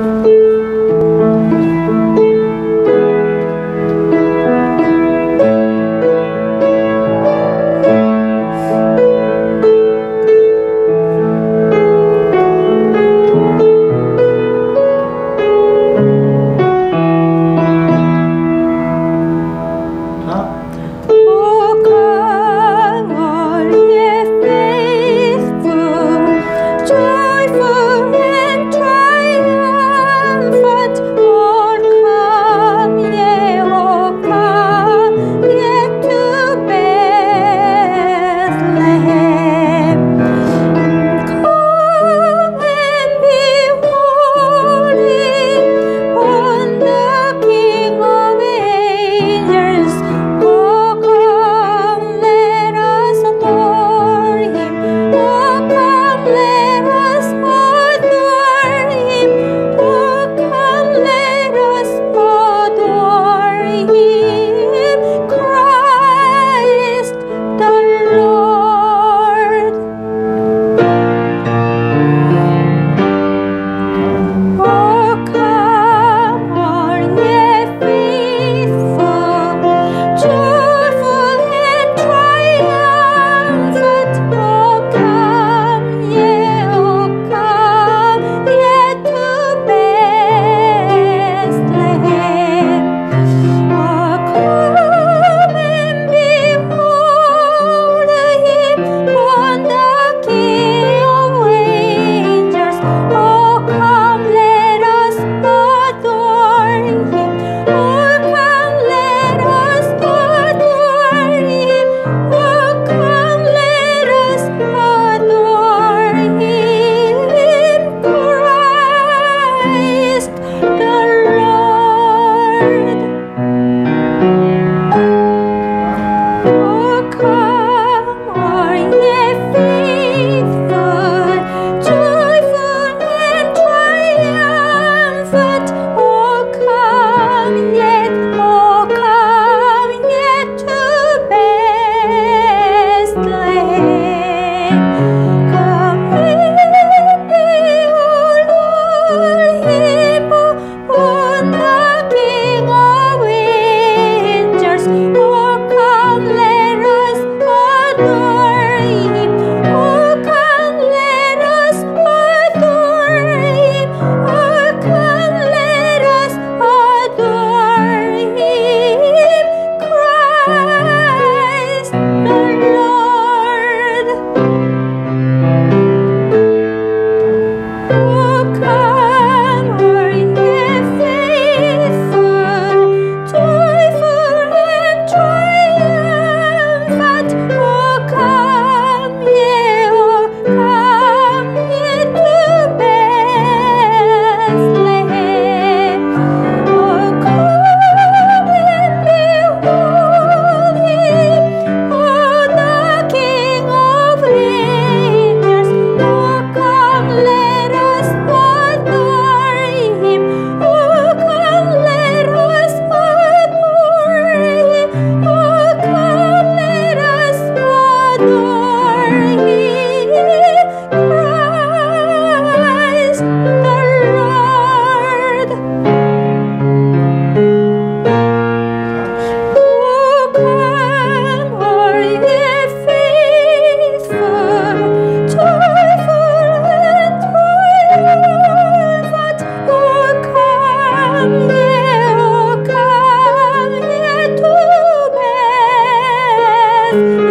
Thank life.